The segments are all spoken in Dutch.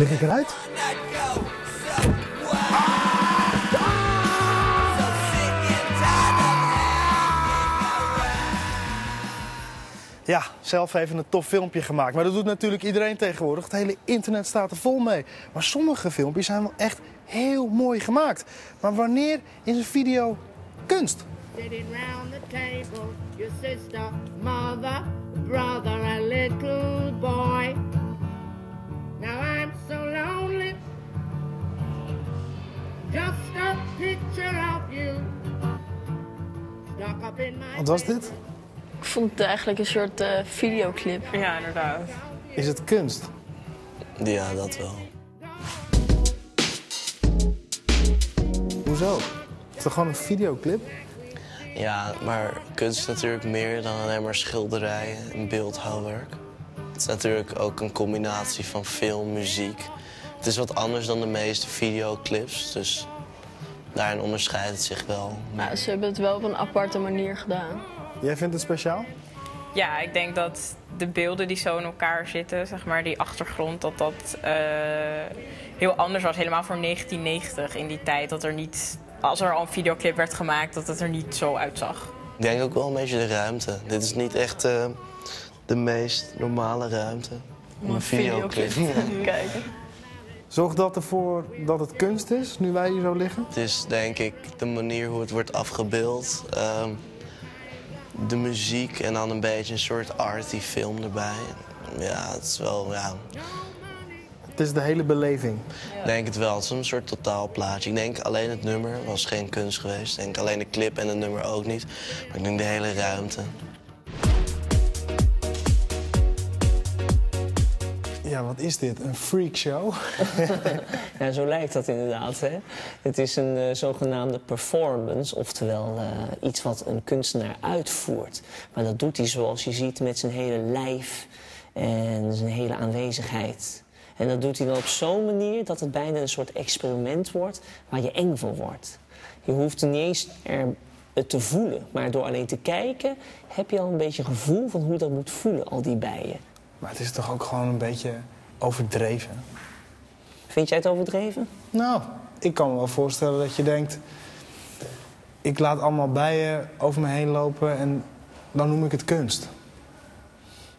Lig ik eruit? Ja, zelf even een tof filmpje gemaakt. Maar dat doet natuurlijk iedereen tegenwoordig. Het hele internet staat er vol mee. Maar sommige filmpjes zijn wel echt heel mooi gemaakt. Maar wanneer is een video kunst? Sitting round the table, your sister, mother, brother, and little boy. Wat was dit? Ik vond het eigenlijk een soort eh, videoclip. Ja, inderdaad. Is het kunst? Ja, dat wel. Hoezo? Is het toch gewoon een videoclip? Ja, maar kunst is natuurlijk meer dan alleen maar schilderijen en beeldhouwwerk. Het is natuurlijk ook een combinatie van film, muziek. Het is wat anders dan de meeste videoclips, dus daarin onderscheidt het zich wel. Maar ze hebben het wel op een aparte manier gedaan. Jij vindt het speciaal? Ja, ik denk dat de beelden die zo in elkaar zitten, zeg maar, die achtergrond, dat dat eh, heel anders was. Helemaal voor 1990 in die tijd. Dat er niet, als er al een videoclip werd gemaakt, dat het er niet zo uitzag. Ik denk ook wel een beetje de ruimte. Dit is niet echt eh, de meest normale ruimte. Om een videoclip te kijken. Zorgt dat ervoor dat het kunst is, nu wij hier zo liggen? Het is denk ik de manier hoe het wordt afgebeeld. ehm, de muziek en dan een beetje een soort arty film erbij. Ja, het is wel, ja, Het is de hele beleving. ik denk het wel. Het is een soort totaalplaatje. Ik denk alleen het nummer was geen kunst geweest. Ik denk alleen de clip en het nummer ook niet. Maar ik denk de hele ruimte. Ja, wat is dit? Een freakshow? Ja, zo lijkt dat inderdaad. Hè? Het is een eh, zogenaamde performance, oftewel eh, iets wat een kunstenaar uitvoert. Maar dat doet hij zoals je ziet met zijn hele lijf en zijn hele aanwezigheid. En dat doet hij dan op zo'n manier dat het bijna een soort experiment wordt waar je eng van wordt. Je hoeft niet eens er het te voelen, maar door alleen te kijken heb je al een beetje gevoel van hoe dat moet voelen, al die bijen. Maar het is toch ook gewoon een beetje overdreven? Vind jij het overdreven? Nou, ik kan me wel voorstellen dat je denkt... ik laat allemaal bijen over me heen lopen en dan noem ik het kunst.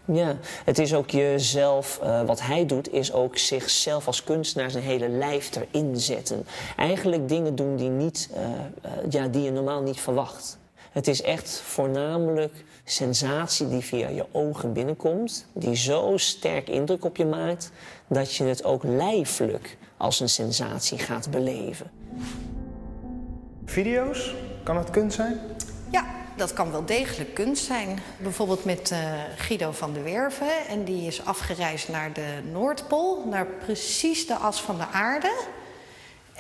Ja, het is ook jezelf, eh, wat hij doet, is ook zichzelf als kunstenaar zijn hele lijf erin zetten. Eigenlijk dingen doen die, niet, eh, eh, ja, die je normaal niet verwacht. Het is echt voornamelijk sensatie die via je ogen binnenkomt, die zo sterk indruk op je maakt dat je het ook lijfelijk als een sensatie gaat beleven. Video's? Kan het kunst zijn? Ja, dat kan wel degelijk kunst zijn. Bijvoorbeeld met eh, Guido van der Werven. En die is afgereisd naar de Noordpool, naar precies de as van de aarde.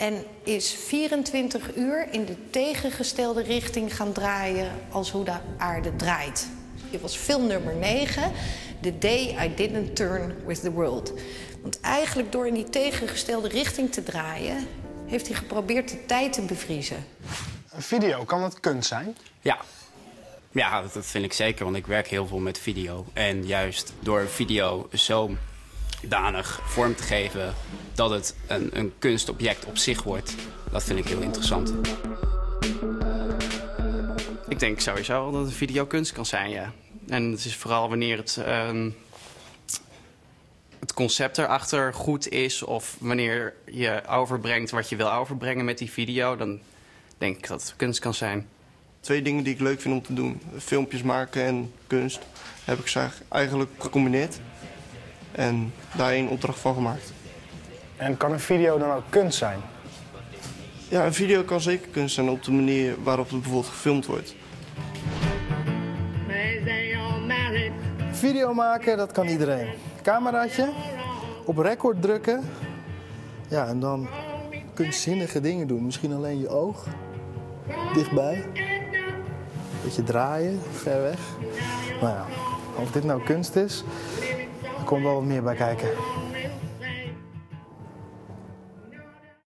En is 24 uur in de tegengestelde richting gaan draaien als hoe de aarde draait. Dit was film nummer 9, The Day I Didn't Turn With The World. Want eigenlijk door in die tegengestelde richting te draaien... heeft hij geprobeerd de tijd te bevriezen. Een video, kan het kunst zijn? Ja. Ja, dat, dat vind ik zeker, want ik werk heel veel met video. En juist door video zodanig vorm te geven dat het een, een kunstobject op zich wordt, dat vind ik heel interessant. Ik denk sowieso wel dat een video kunst kan zijn, ja. En het is vooral wanneer het, ehm, het concept erachter goed is... of wanneer je overbrengt wat je wil overbrengen met die video... dan denk ik dat het kunst kan zijn. Twee dingen die ik leuk vind om te doen. Filmpjes maken en kunst. Heb ik ze eigenlijk gecombineerd. En daar één opdracht van gemaakt. En kan een video dan ook kunst zijn? Ja, een video kan zeker kunst zijn op de manier waarop het bijvoorbeeld gefilmd wordt. Video maken, dat kan iedereen. Cameraatje, op record drukken. Ja, en dan kunstzinnige dingen doen. Misschien alleen je oog, dichtbij. Beetje draaien, ver weg. Nou ja, of dit nou kunst is, komt wel wat meer bij kijken.